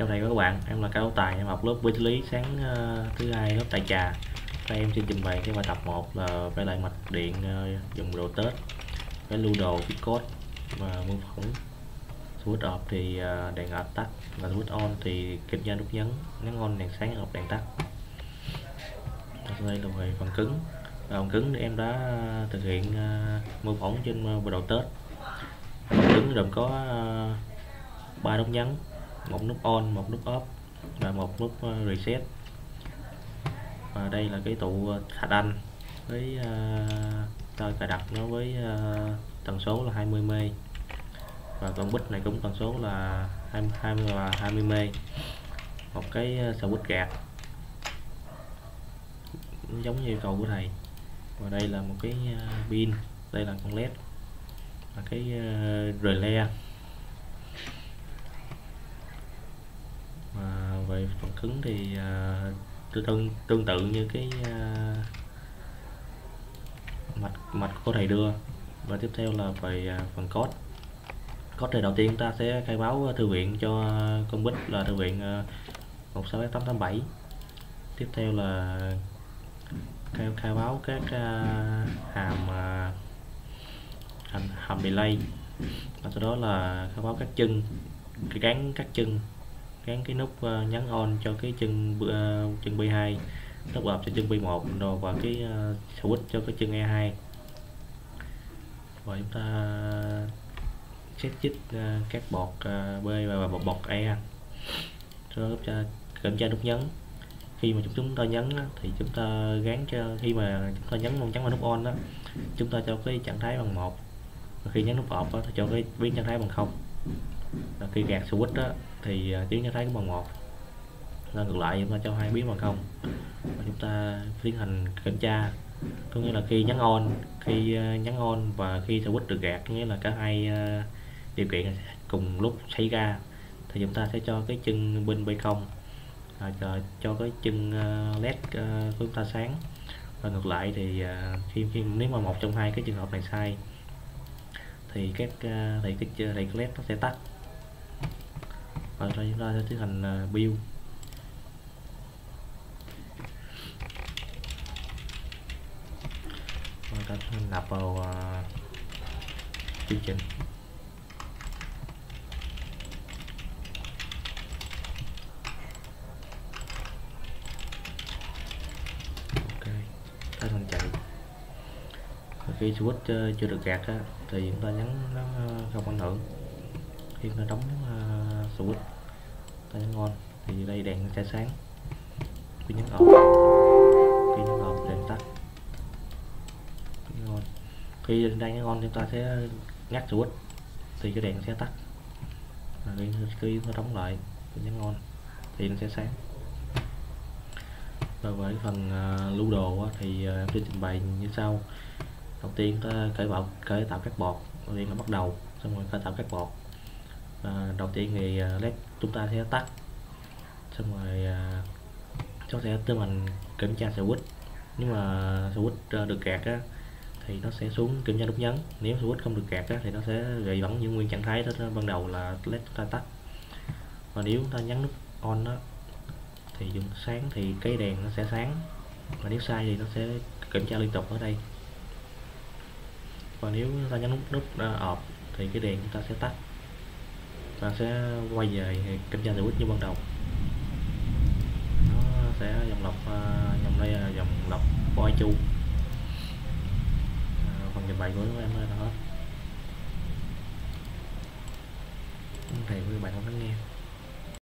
chào thầy và các bạn em là cao tài em học lớp vi lý sáng uh, thứ hai lớp đại trà. Đây em xin trình bày cái bài tập 1 là vẽ lại mạch điện uh, dùng đồ tết vẽ lưu đồ viết code và mô phỏng switch off thì uh, đèn ập tắt và switch on thì kinh doanh nút nhấn nhấn on đèn sáng hoặc đèn tắt. Sau đây là về phần cứng. Phần cứng thì em đã thực hiện uh, mô phỏng trên uh, đồ tết. Phần cứng gồm có ba uh, nút nhấn một nút on một nút off và một nút ờ, reset. Và đây là cái tụ ờ, thạch anh với uh, cài đặt nó với uh, tần số là 20 m và con bích này cũng tần số là 20, 20 và 20 m một cái switch gạt giống như yêu cầu của thầy. Và đây là một cái pin đây là con led. Và cái uh, relay. Rồi. Phần cứng thì uh, tương tương tự như cái uh, mạch mạch của thầy đưa. Và tiếp theo là về uh, phần code. Code thì đầu tiên ta sẽ khai báo thư viện cho con bích là thư viện uh, 168887 tiếp theo là khai, khai báo các uh, hàm uh, hàm, hàm delay. Và sau đó là khai báo các chân cái gắn các chân gắn cái nút ờ, nhấn on cho cái chân ờ, chân B2 nút bập cho chân B1 rồi và cái ờ, switch cho cái chân E2 và chúng ta xét chích các bọt B và bọt, bọt E. Rồi cho kiểm tra nút nhấn. Khi mà chúng ta nhấn thì chúng ta gắn cho khi mà chúng ta nhấn nhấn vào nút on đó chúng ta cho cái trạng thái bằng một. Và khi nhấn nút off đó thì cho cái biến trạng thái bằng không. Và khi gạt switch đó thì à, tiến cho thấy thái cũng bằng một. Nên ngược lại chúng ta cho hai biến bằng không và chúng ta tiến hành kiểm tra. Có nghĩa là khi nhấn on khi à, nhắn nhấn on và khi switch được gạt nghĩa là cả hai à, điều kiện cùng lúc xảy ra thì chúng ta sẽ cho cái chân bên b không à, cho, cho cái chân led của chúng ta sáng. Và ngược lại thì khi, khi nếu mà một trong hai cái trường hợp này sai thì các thì cái thì cái led nó sẽ tắt và chúng ta sẽ tiến hành à, build. Và ta sẽ nạp vào à, chương trình ok chạy. Khi switch à, chưa được gạt á, thì chúng ta nhấn nó không ảnh hưởng khi nó đóng ờ, uh, switch nhấn ngon. Thì đây đèn sẽ sáng. Khi nhấn on khi nhấn on đèn tắt. Ngon. Khi đang nhấn on chúng ta sẽ ngắt switch thì cái đèn sẽ tắt. Và khi, khi nó đóng lại khi nhấn on thì nó sẽ sáng. Và với phần uh, lưu đồ á, thì uh, em sẽ trình bày như sau. Đầu tiên ta khởi bạo khởi tạo các bọt. Đầu tiên là bắt đầu. Xong rồi khởi tạo các bọt à, đầu tiên thì à, led chúng ta sẽ tắt. Xong rồi à, chúng sẽ tiến hành kiểm tra switch nếu mà switch à, được kẹt á thì nó sẽ xuống kiểm tra nút nhấn. Nếu switch không được kẹt á, thì nó sẽ gợi vẫn giữ nguyên trạng thái đó ban đầu là led chúng ta tắt. Và nếu chúng ta nhấn nút on đó thì dùng sáng thì cái đèn nó sẽ sáng. Và nếu sai thì nó sẽ kiểm tra liên tục ở đây. Và nếu ta nhấn nút nút uh, off thì cái đèn chúng ta sẽ tắt ta sẽ quay về kiểm tra switch như ban đầu. Nó sẽ dòng lọc à, dòng đây là dòng lọc voi chu. À, phần trình bày của em là hết thầy với bạn không lắng nghe.